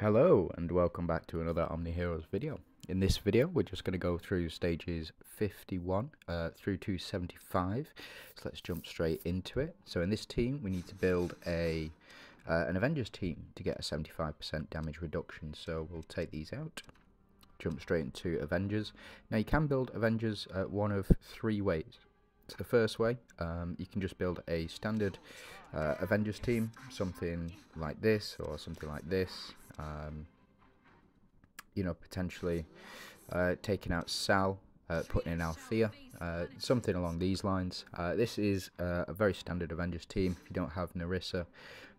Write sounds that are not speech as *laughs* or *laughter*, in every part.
Hello and welcome back to another Omni Heroes video. In this video we're just going to go through stages 51 uh, through to 75 so let's jump straight into it. So in this team we need to build a uh, an Avengers team to get a 75% damage reduction so we'll take these out jump straight into Avengers. Now you can build Avengers uh, one of three ways. So the first way, um, you can just build a standard uh, Avengers team, something like this or something like this. Um, you know, potentially uh, taking out Sal, uh, putting in Althea, uh, something along these lines. Uh, this is uh, a very standard Avengers team. If you don't have Narissa,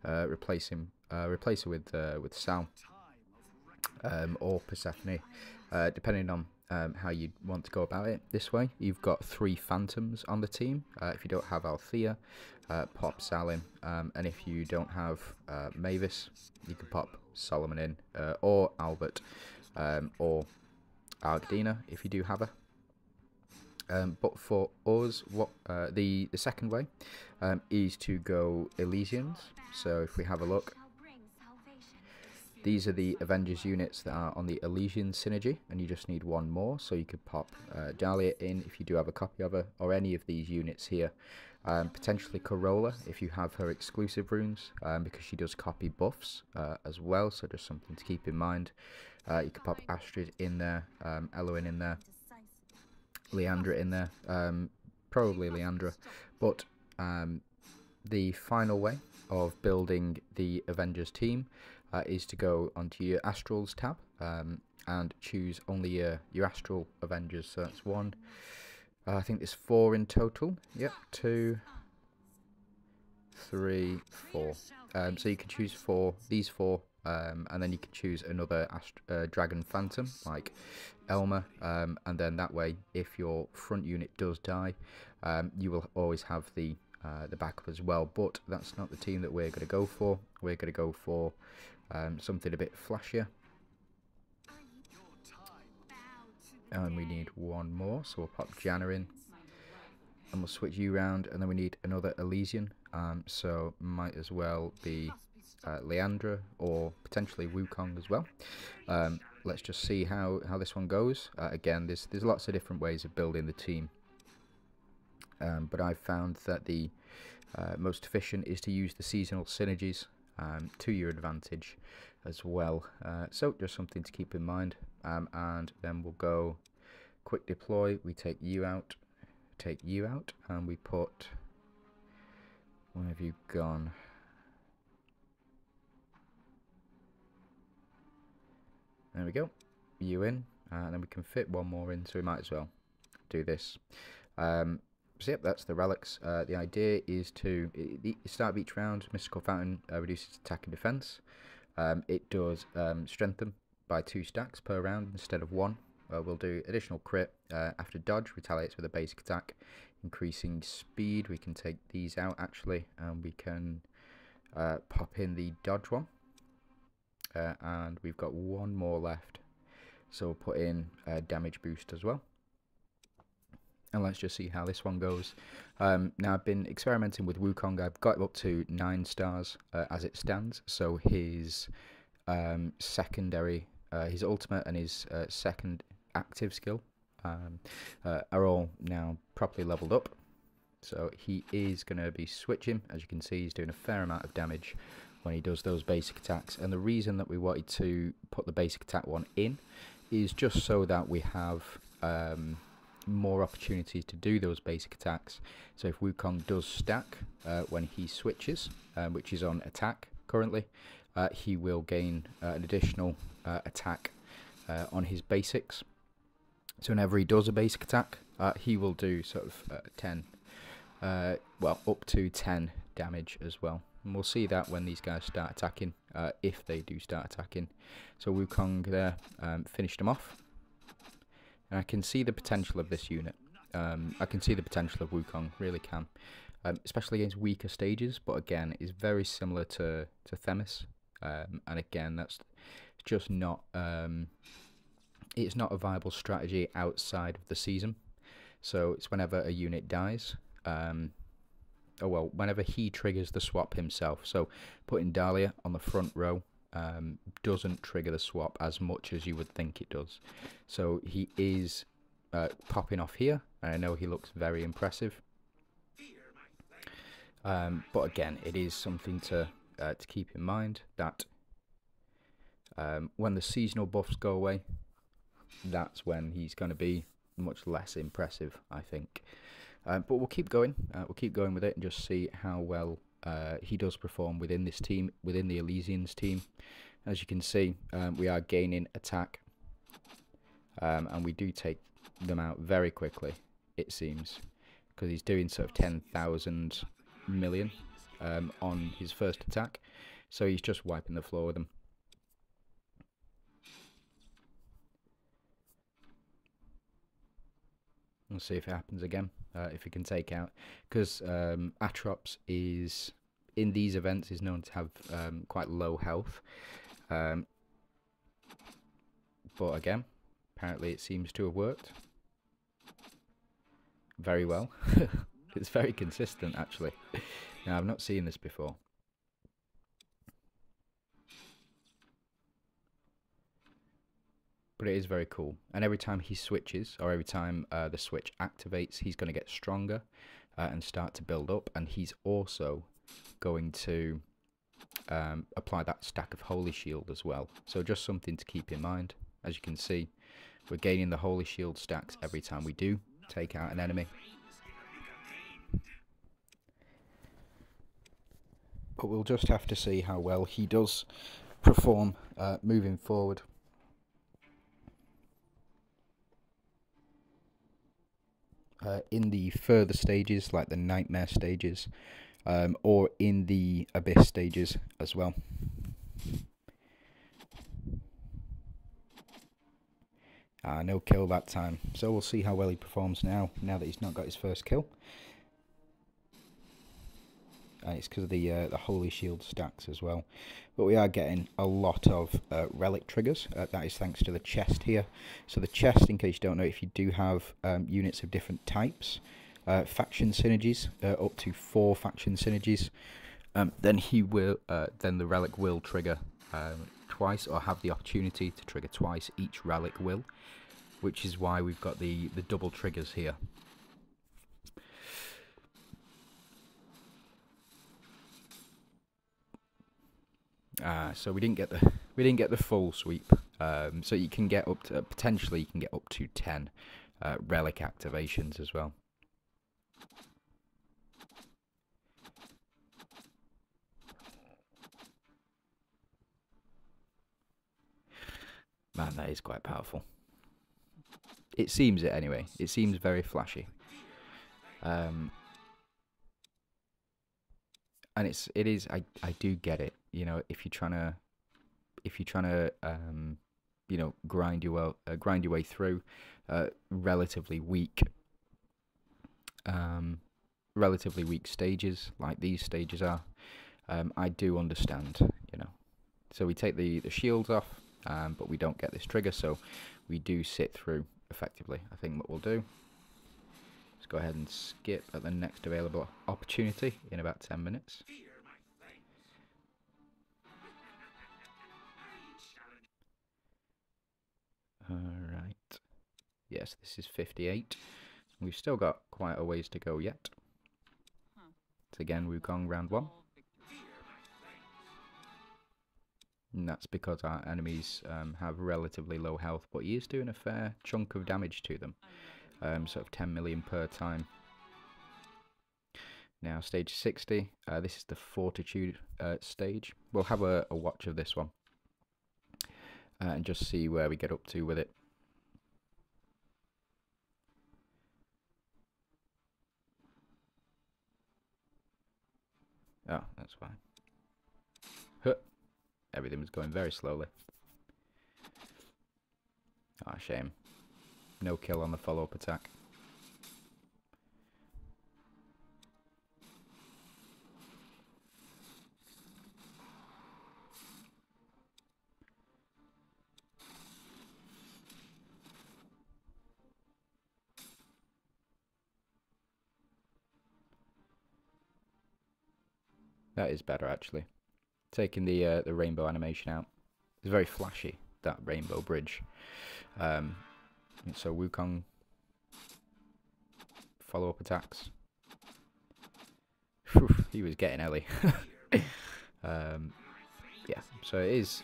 replace him, replace her with with Sal um, or Persephone, depending on um, how you want to go about it this way. You've got three Phantoms on the team. Uh, if you don't have Althea, uh, pop Sal in. Um, and if you don't have uh, Mavis, you can pop Solomon in, uh, or Albert, um, or Arkdina if you do have her. Um, but for us, what uh, the the second way um, is to go Elysians. So if we have a look, these are the Avengers units that are on the Elysian synergy, and you just need one more, so you could pop uh, Dahlia in if you do have a copy of her, or any of these units here. Um, potentially Corolla if you have her exclusive runes, um, because she does copy buffs uh, as well, so just something to keep in mind. Uh, you could pop Astrid in there, um, Eloin in there, Leandra in there, um, probably Leandra, but um, the final way of building the Avengers team uh, is to go onto your Astrals tab um, and choose only your, your Astral Avengers. So that's one. Uh, I think there's four in total. Yep, two, three, four. Um, so you can choose four, these four, um, and then you can choose another Ast uh, Dragon Phantom like Elma, um, and then that way, if your front unit does die, um, you will always have the uh, the backup as well. But that's not the team that we're going to go for. We're going to go for um, something a bit flashier. And we need one more, so we'll pop Janna in. And we'll switch you around, and then we need another Elysian. Um, so might as well be uh, Leandra or potentially Wukong as well. Um, let's just see how, how this one goes. Uh, again, there's, there's lots of different ways of building the team. Um, but I've found that the uh, most efficient is to use the seasonal synergies um, to your advantage as well. Uh, so just something to keep in mind. Um, and then we'll go quick deploy. We take you out, take you out, and we put. Where have you gone? There we go. You in, and then we can fit one more in, so we might as well do this. Um, so yep, that's the relics. Uh, the idea is to the start of each round, Mystical Fountain uh, reduces attack and defense. Um, it does um, strengthen by two stacks per round instead of one. Uh, we'll do additional crit uh, after dodge, retaliates with a basic attack, increasing speed. We can take these out actually, and we can uh, pop in the dodge one. Uh, and we've got one more left, so we'll put in a damage boost as well and let's just see how this one goes. Um, now I've been experimenting with Wukong. I've got him up to nine stars uh, as it stands. So his um, secondary, uh, his ultimate, and his uh, second active skill um, uh, are all now properly leveled up. So he is going to be switching. As you can see, he's doing a fair amount of damage when he does those basic attacks. And the reason that we wanted to put the basic attack one in is just so that we have um, more opportunities to do those basic attacks. So if Wukong does stack uh, when he switches, um, which is on attack currently, uh, he will gain uh, an additional uh, attack uh, on his basics. So whenever he does a basic attack, he will do sort of 10, well, up to 10 damage as well. And we'll see that when these guys start attacking, if they do start attacking. So Wukong there um, finished him off. And I can see the potential of this unit. Um, I can see the potential of Wukong, really can. Um, especially against weaker stages, but again, is very similar to, to Themis. Um, and again, that's just not... Um, it's not a viable strategy outside of the season. So it's whenever a unit dies, um, oh well, whenever he triggers the swap himself. So putting Dahlia on the front row um, doesn't trigger the swap as much as you would think it does. So he is uh, popping off here, and I know he looks very impressive. Um, but again, it is something to uh, to keep in mind that um, when the seasonal buffs go away, that's when he's going to be much less impressive, I think. Uh, but we'll keep going. Uh, we'll keep going with it and just see how well uh, he does perform within this team, within the Elysians team. As you can see, um, we are gaining attack, um, and we do take them out very quickly, it seems, because he's doing sort of 10,000 million um, on his first attack, so he's just wiping the floor with them. We'll see if it happens again, uh, if he can take out, because um, Atropos is in these events is known to have um, quite low health. Um, but again, apparently it seems to have worked very well. *laughs* it's very consistent actually. Now I've not seen this before. But it is very cool. And every time he switches, or every time uh, the switch activates, he's going to get stronger uh, and start to build up. And he's also going to um, apply that stack of Holy Shield as well. So just something to keep in mind. As you can see, we're gaining the Holy Shield stacks every time we do take out an enemy. But we'll just have to see how well he does perform uh, moving forward. Uh, in the further stages, like the nightmare stages, um, or in the abyss stages as well. Ah, no kill that time. So we'll see how well he performs now, now that he's not got his first kill. And it's because of the uh, the holy shield stacks as well. But we are getting a lot of uh, relic triggers. Uh, that is thanks to the chest here. So the chest, in case you don't know, if you do have um, units of different types, uh, faction synergies, uh, up to four faction synergies, um, then he will, uh, then the relic will trigger um, twice, or have the opportunity to trigger twice. Each relic will, which is why we've got the the double triggers here. Uh, so we didn't get the we didn't get the full sweep. Um, so you can get up to potentially you can get up to ten uh, relic activations as well. Man, that is quite powerful. It seems it anyway. It seems very flashy. Um, and it's it is I I do get it. You know, if you're trying to if you're trying to um, you know grind your way, uh, grind your way through uh, relatively weak um, relatively weak stages like these stages are, um, I do understand. You know, so we take the the shields off, um, but we don't get this trigger, so we do sit through effectively. I think what we'll do is go ahead and skip at the next available opportunity in about 10 minutes. Alright. Yes, this is 58. We've still got quite a ways to go yet. So again, gone round one. And that's because our enemies um, have relatively low health, but he is doing a fair chunk of damage to them um, sort of 10 million per time. Now, stage 60, uh, this is the Fortitude uh, stage. We'll have a, a, watch of this one uh, and just see where we get up to with it. Oh, that's fine. Huh. Everything was going very slowly. Ah, oh, shame. No kill on the follow-up attack. That is better, actually. taking the uh, the rainbow animation out. It's very flashy that rainbow bridge. Um, so Wukong follow up attacks. Whew, he was getting Ellie. *laughs* um, yeah, so it is.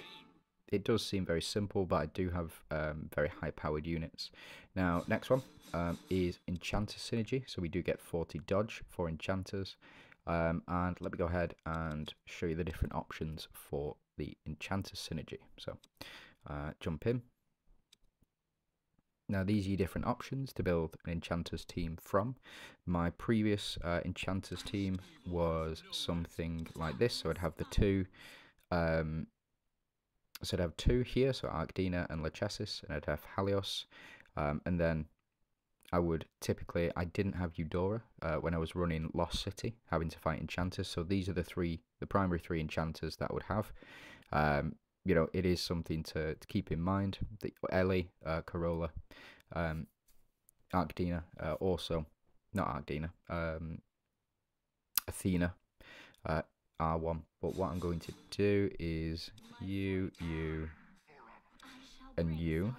It does seem very simple, but I do have um, very high powered units. Now, next one um, is Enchanter Synergy. So we do get 40 dodge for Enchanters. Um, and let me go ahead and show you the different options for the Enchanter Synergy. So uh, jump in. Now these are your different options to build an Enchanters team from. My previous uh, Enchanters team was something like this. So I'd have the two, um, so I'd have two here, so Arkdina and Lachesis, and I'd have Halios, um, and then I would typically, I didn't have Eudora uh, when I was running Lost City, having to fight enchanters. So these are the three, the primary three enchanters that I would have. Um, you know, it is something to, to keep in mind. The Ellie, uh, Corolla, um, Arkdina, uh, also, not Arkdina, um, Athena, uh, R1. But what I'm going to do is you, you, and you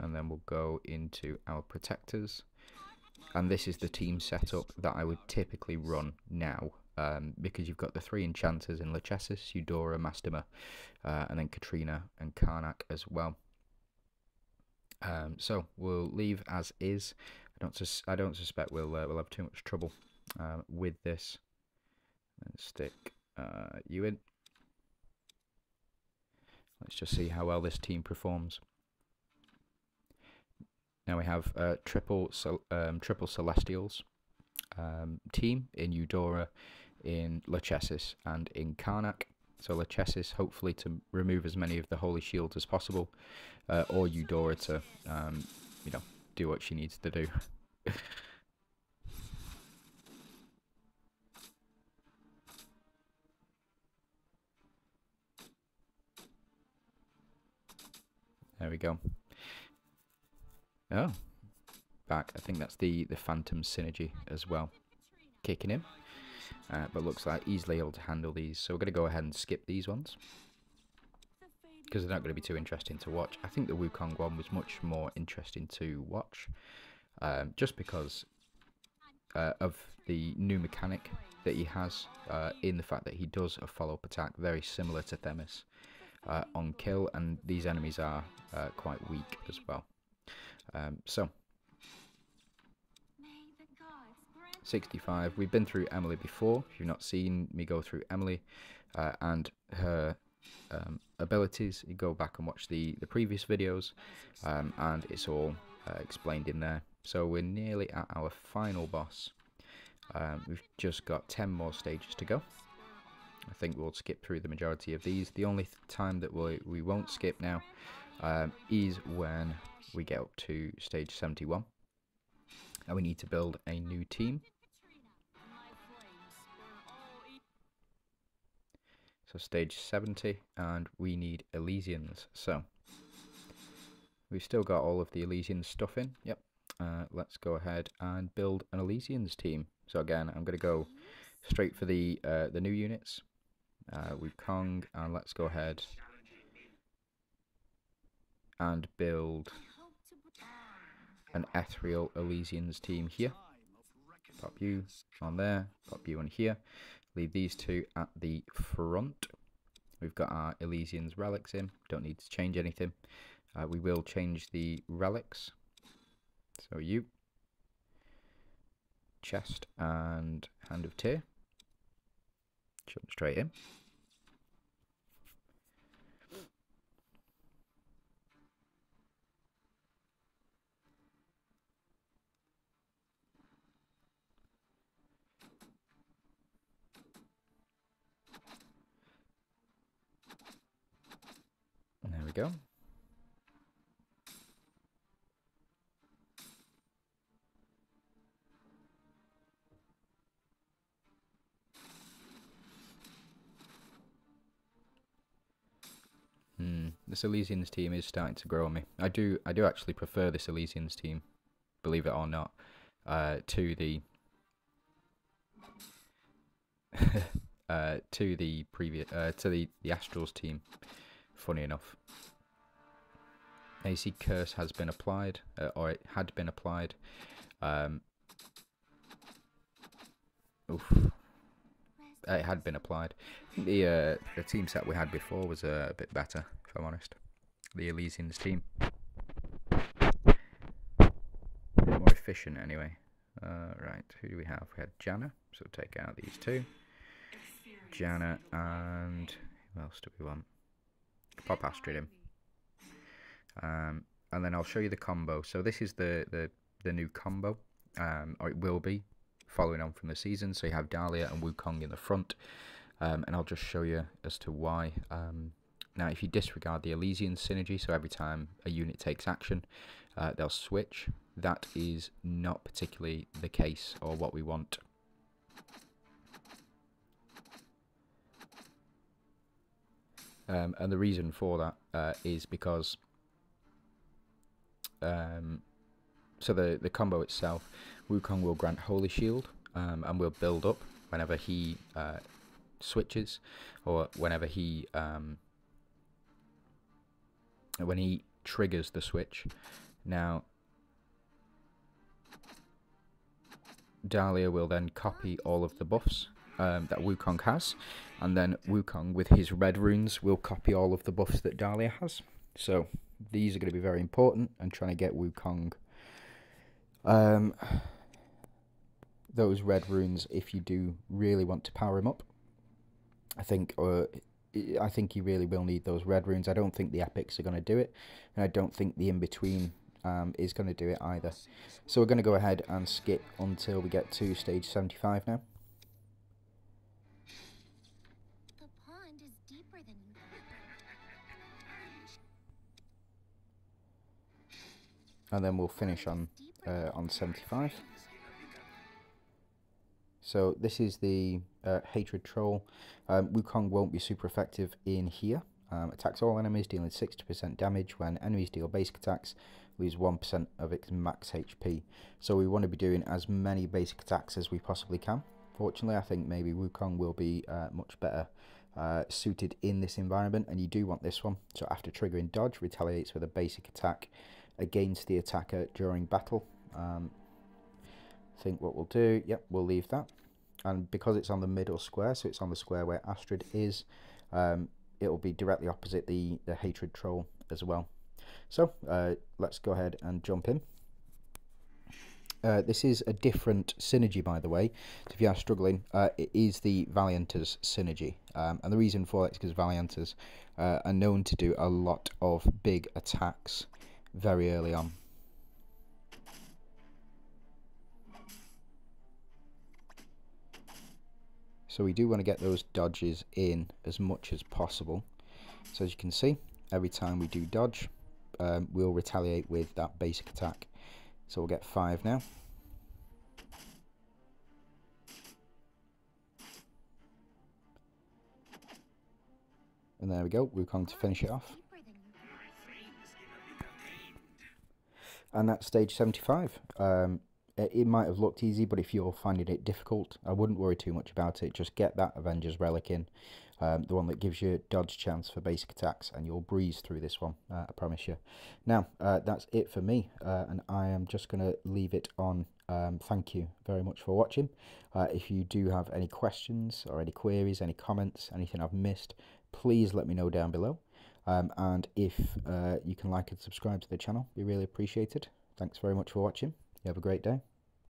and then we'll go into our protectors and this is the team setup that I would typically run now um, because you've got the three enchanters in Lachesis, Eudora, Mastema, uh, and then Katrina and Karnak as well. Um, so we'll leave as is. I don't, I don't suspect we'll uh, we'll have too much trouble uh, with this. Let's stick uh, you in. Let's just see how well this team performs. Now we have uh, triple um, triple Celestials um, team in Eudora, in Lachesis, and in Karnak. So Lachesis, hopefully to remove as many of the Holy Shields as possible, uh, or Eudora to, um, you know, do what she needs to do. *laughs* there we go. Oh, back. I think that's the, the Phantom Synergy as well. Kicking him. Uh, but looks like easily able to handle these. So we're going to go ahead and skip these ones. Because they're not going to be too interesting to watch. I think the Wukong one was much more interesting to watch. Um, just because uh, of the new mechanic that he has uh, in the fact that he does a follow-up attack very similar to Themis uh, on kill and these enemies are uh, quite weak as well. Um, so, 65. We've been through Emily before. If you've not seen me go through Emily uh, and her um, abilities, you go back and watch the, the previous videos um, and it's all uh, explained in there. So we're nearly at our final boss. Um, we've just got 10 more stages to go. I think we'll skip through the majority of these. The only th time that we, we won't skip now um, is when we get up to stage 71 and we need to build a new team. So stage 70 and we need Elysians. So we've still got all of the Elysian stuff in. Yep. Uh, let's go ahead and build an Elysians team. So again I'm going to go straight for the uh, the new units. Uh, Wukong and let's go ahead and build an ethereal Elysians team here. Pop you on there, pop you on here. Leave these two at the front. We've got our Elysians relics in. Don't need to change anything. Uh, we will change the relics. So you, chest and hand of tear. Jump straight in. Go. Hmm, this Elysians team is starting to grow on me. I do, I do actually prefer this Elysians team, believe it or not, uh, to the *laughs* uh, to the previous uh, to the the Astrals team. Funny enough, AC curse has been applied, uh, or it had been applied. Um, oof. It had been applied. The uh, the team set we had before was uh, a bit better, if I'm honest. The Elysians team, more efficient anyway. Uh, right, who do we have? We had Janna, so take out these two. Janna and who else do we want? Pop Astrid in. Um, and then I'll show you the combo. So this is the the, the new combo, um, or it will be following on from the season. So you have Dahlia and Wukong in the front, um, and I'll just show you as to why. Um, now, if you disregard the Elysian synergy, so every time a unit takes action, uh, they'll switch. That is not particularly the case or what we want. Um, and the reason for that uh, is because um, so the the combo itself, Wukong will grant Holy Shield um, and will build up whenever he uh, switches or whenever he um, when he triggers the switch. Now Dahlia will then copy all of the buffs um, that Wukong has, and then Wukong with his red runes will copy all of the buffs that Dahlia has. So these are going to be very important and trying to get Wukong um, those red runes if you do really want to power him up. I think uh, I think you really will need those red runes. I don't think the epics are going to do it, and I don't think the in-between um, is going to do it either. So we're going to go ahead and skip until we get to stage 75 now. And then we'll finish on uh, on 75. So this is the uh, Hatred Troll. Um, Wukong won't be super effective in here. Um, attacks all enemies, dealing 60% damage. When enemies deal basic attacks, lose 1% of its max HP. So we want to be doing as many basic attacks as we possibly can. Fortunately, I think maybe Wukong will be uh, much better uh, suited in this environment, and you do want this one. So after triggering dodge, retaliates with a basic attack against the attacker during battle. Um, I think what we'll do, yep, we'll leave that. And because it's on the middle square, so it's on the square where Astrid is, um, it will be directly opposite the, the Hatred Troll as well. So uh, let's go ahead and jump in. Uh, this is a different synergy, by the way. So if you are struggling, uh, it is the Valianters synergy. Um, and the reason for that is because Valianters uh, are known to do a lot of big attacks very early on. So we do want to get those dodges in as much as possible. So as you can see, every time we do dodge, um, we'll retaliate with that basic attack. So we'll get five now. And there we go, Wukong to finish it off. And that's stage 75. Um, it, it, might have looked easy, but if you're finding it difficult, I wouldn't worry too much about it. Just get that Avengers Relic in, um, the one that gives you dodge chance for basic attacks, and you'll breeze through this one, uh, I promise you. Now, uh, that's it for me, uh, and I am just going to leave it on. Um, thank you very much for watching. Uh, if you do have any questions or any queries, any comments, anything I've missed, please let me know down below. Um, and if uh, you can like and subscribe to the channel, we really appreciate it. Thanks very much for watching. You have a great day.